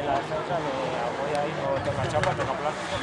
de la defensa que apoya ahí, no toca chapa, toca plástico.